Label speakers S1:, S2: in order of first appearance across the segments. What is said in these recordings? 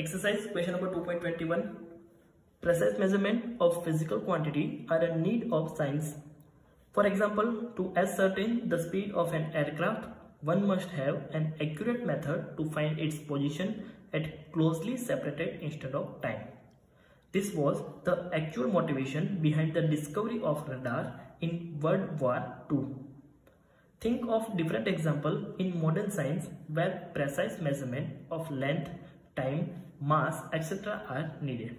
S1: Exercise question number 2.21. Precise measurement of physical quantity are a need of science. For example, to ascertain the speed of an aircraft, one must have an accurate method to find its position at closely separated instant of time. This was the actual motivation behind the discovery of radar in World War II. Think of different example in modern science where precise measurement of length, time, mass, etc. are needed.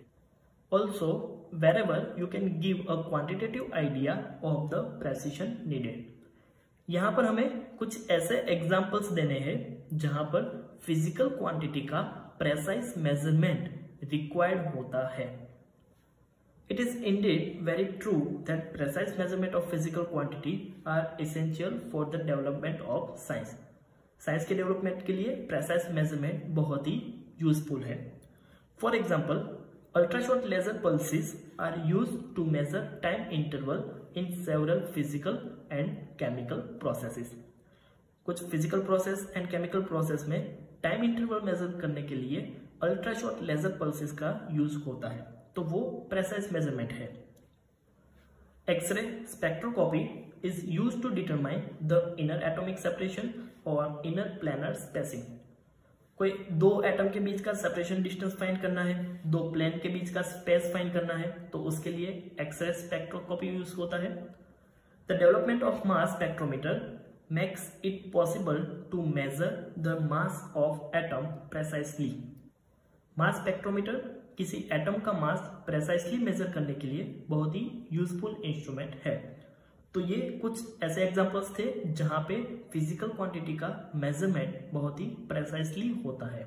S1: Also, wherever you can give a quantitative idea of the precision needed. यहाँ पर हमें कुछ ऐसे examples देने हैं जहाँ पर physical quantity का प्रेसाइज मेज़रमेंट रिक्वायर्ड होता है It is indeed very true that precise measurement of physical quantity are essential for the development of science. Science के डेवलपमेंट के लिए प्रेसाइज मेज़रमेंट बहुत ही यूजफुल है। For example ultrashort laser pulses are use to measure time interval in several physical and chemical processes कुछ physical process and chemical process में time interval measure करने के लिए अल्ट्राशॉर्ट लेजर पल्सिस का use होता है। तो वो प्रेसाइज मेज़रमेंट है। X ray spectroscopy is use to determine the inner atomic separation और इनर प्लानर स्पेसिंग कोई दो एटम के बीच का सेपरेशन डिस्टेंस फाइंड करना है, दो प्लेन के बीच का स्पेस फाइंड करना है तो उसके लिए एक्सरे स्पेक्ट्रोकॉपी यूज़ होता है। The development of mass spectrometer makes it possible to measure the mass of atom precisely mass spectrometer किसी एटम का मास प्रेसाइसली मेजर करने के लिए बहुत ही यूजफुल इंस्ट्रूमेंट है। तो ये कुछ ऐसे एग्जाम्पल्स थे जहाँ पे फ़िज़िकल क्वांटिटी का मेज़रमेंट बहुत ही प्रेसाइसली होता है।